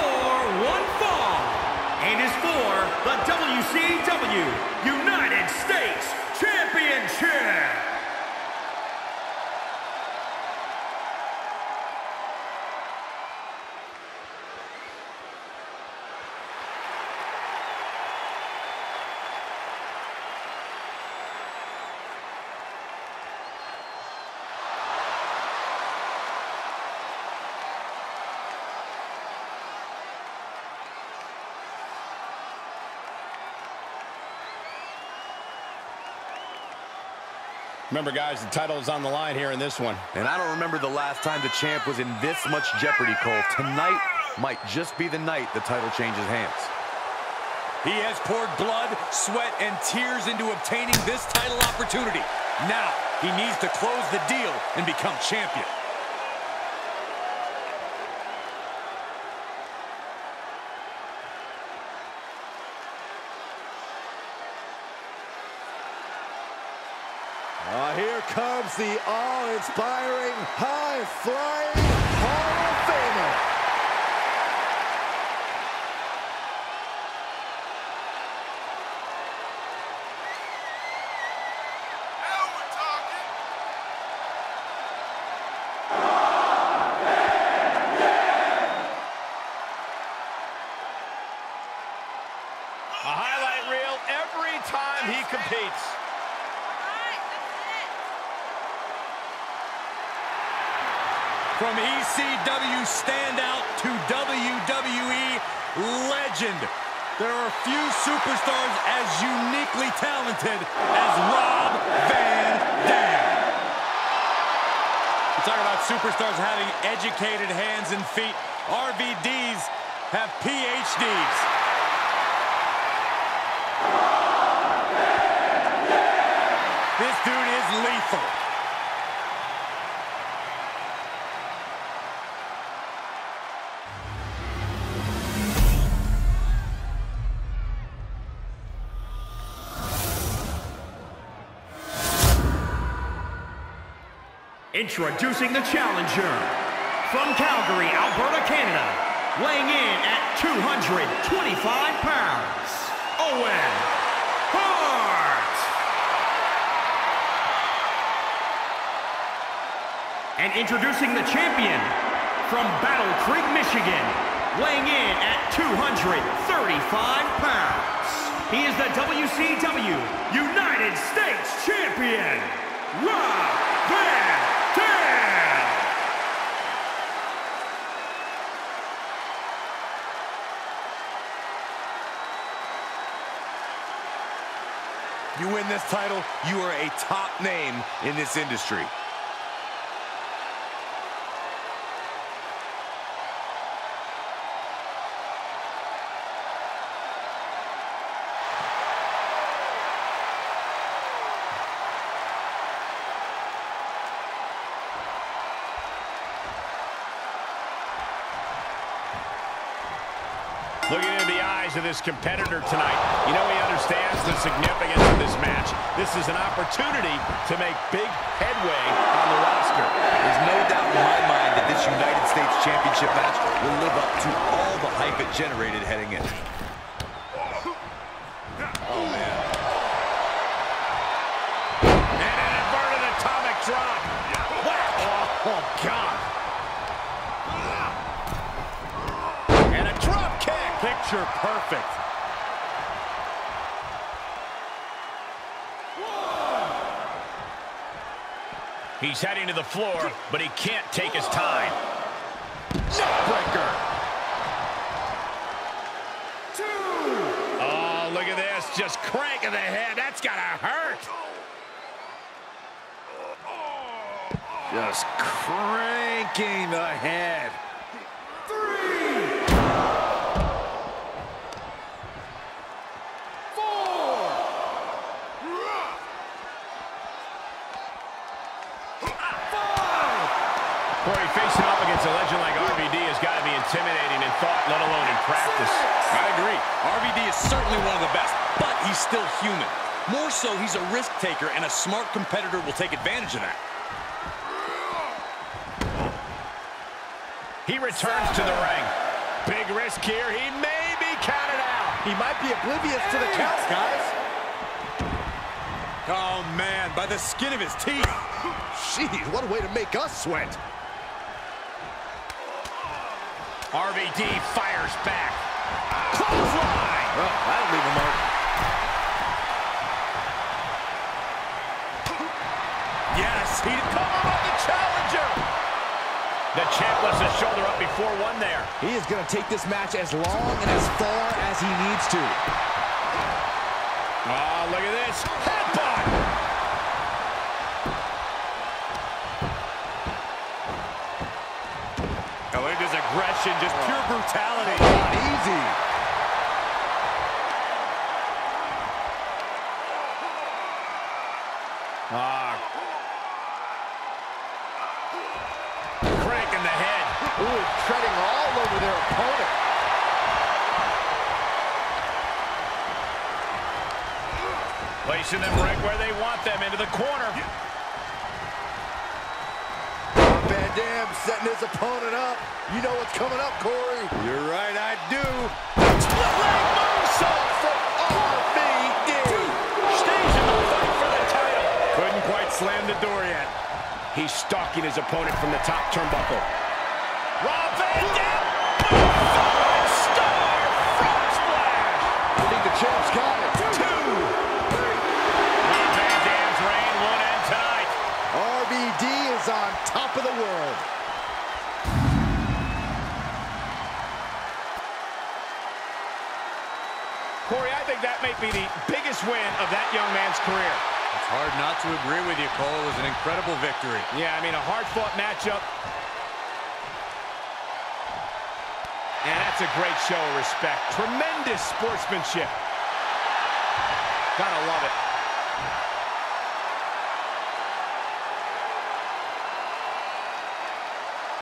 for one fall and is for the WCW United States Championship. Remember, guys, the title is on the line here in this one. And I don't remember the last time the champ was in this much jeopardy, Cole. Tonight might just be the night the title changes hands. He has poured blood, sweat, and tears into obtaining this title opportunity. Now, he needs to close the deal and become champion. Uh, here comes the awe-inspiring, high-flying Hall of Famer. A highlight reel every time he competes. From ECW standout to WWE legend, there are few superstars as uniquely talented as Rob Van Dam. We're talking about superstars having educated hands and feet. RVDs have PhDs. This dude is lethal. Introducing the challenger from Calgary, Alberta, Canada, weighing in at 225 pounds, Owen Hart. And introducing the champion from Battle Creek, Michigan, weighing in at 235 pounds. He is the WCW United States Champion, Van Dam. You win this title, you are a top name in this industry. Looking into the of this competitor tonight, you know he understands the significance of this match. This is an opportunity to make big headway on the roster. There's no doubt in my mind that this United States Championship match will live up to all the hype it generated heading in. Picture perfect. He's heading to the floor, but he can't take his time. Neckbreaker. Oh, look at this. Just cranking the head. That's got to hurt. Just cranking the head. Corey, facing up against a legend like RVD has got to be intimidating in thought, let alone in practice. I agree. RVD is certainly one of the best, but he's still human. More so, he's a risk taker, and a smart competitor will take advantage of that. He returns to the ring. Big risk here. He may be counted out. He might be oblivious to the counts, guys. Oh, man, by the skin of his teeth. Jeez, what a way to make us sweat. RVD fires back. Clothesline! Well, that'll leave a mark. Yes, he covered on the challenger. The champ lifts his shoulder up before one there. He is going to take this match as long and as far as he needs to. Ah, oh, look at this. Headbutt! aggression, just pure brutality. Not easy. Placing them right where they want them, into the corner. Van Dam setting his opponent up. You know what's coming up, Corey. You're right, I do. Split leg moonsault from RVD. Stays in the fight for the title. Couldn't quite slam the door yet. He's stalking his opponent from the top turnbuckle. Rob Van Dam. Corey, I think that may be the biggest win of that young man's career. It's hard not to agree with you, Cole. It was an incredible victory. Yeah, I mean, a hard-fought matchup. And that's a great show of respect. Tremendous sportsmanship. Gotta love it.